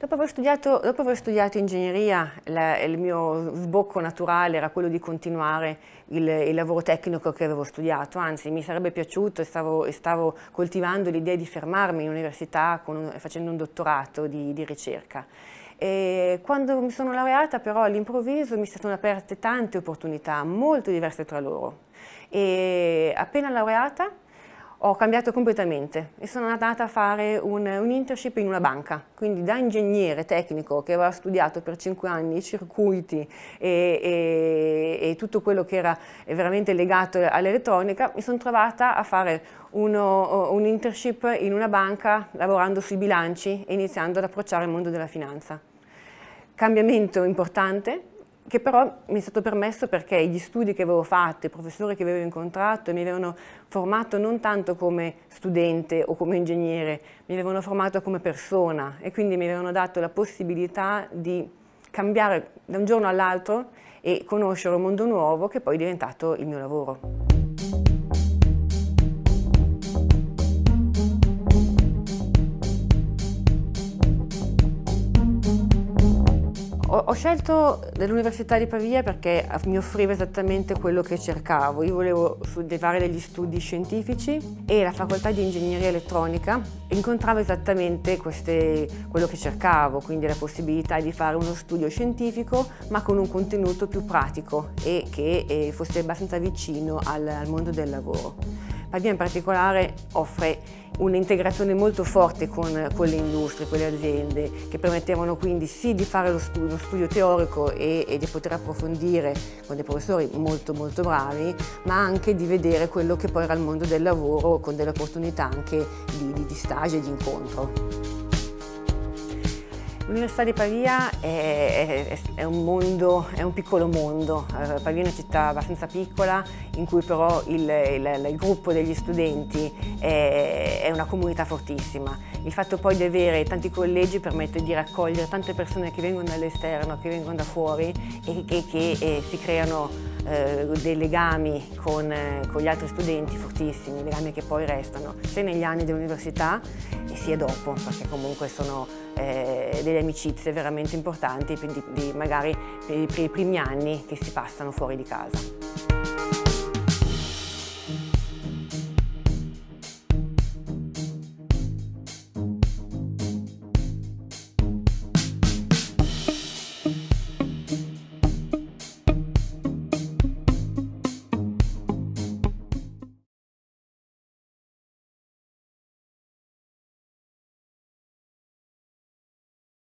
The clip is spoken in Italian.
Dopo aver studiato, dopo aver studiato ingegneria, la, il mio sbocco naturale era quello di continuare il, il, lavoro tecnico che avevo studiato, anzi mi sarebbe piaciuto e stavo, stavo coltivando l'idea di fermarmi in università un, facendo un dottorato di, di ricerca. E quando mi sono laureata però all'improvviso mi sono aperte tante opportunità, molto diverse tra loro. E appena laureata ho cambiato completamente e sono andata a fare un, un, internship in una banca, quindi da ingegnere tecnico che aveva studiato per cinque anni i circuiti e, e, e tutto quello che era veramente legato all'elettronica, mi sono trovata a fare uno, un internship in una banca lavorando sui bilanci e iniziando ad approcciare il mondo della finanza. Cambiamento importante, che però mi è stato permesso perché gli studi che avevo fatto, i professori che avevo incontrato mi avevano formato non tanto come studente o come ingegnere, mi avevano formato come persona e quindi mi avevano dato la possibilità di cambiare da un giorno all'altro e conoscere un mondo nuovo che poi è diventato il mio lavoro. Ho, ho scelto l'Università di Pavia perché mi offriva esattamente quello che cercavo. Io volevo fare degli studi scientifici e la facoltà di ingegneria elettronica incontrava esattamente queste, quello che cercavo, quindi la possibilità di fare uno studio scientifico ma con un contenuto più pratico e che eh, fosse abbastanza vicino al, al mondo del lavoro. Pavia in particolare offre un'integrazione molto forte con, con, le industrie, con le aziende, che permettevano quindi sì di fare lo studio, lo studio teorico e, e, di poter approfondire con dei professori molto molto bravi, ma anche di vedere quello che poi era il mondo del lavoro con delle opportunità anche di, di, di stage e di incontro. L'Università di Pavia è, è, è, un mondo, è, un piccolo mondo. Eh, Pavia è una città abbastanza piccola in cui però il, il, il gruppo degli studenti è, una comunità fortissima. Il fatto poi di avere tanti collegi permette di raccogliere tante persone che vengono dall'esterno, che vengono da fuori e, e che e si creano eh, dei legami con, eh, con, gli altri studenti fortissimi, legami che poi restano sia negli anni dell'università sia dopo, perché comunque sono eh, delle amicizie veramente importanti, quindi magari per i primi anni che si passano fuori di casa.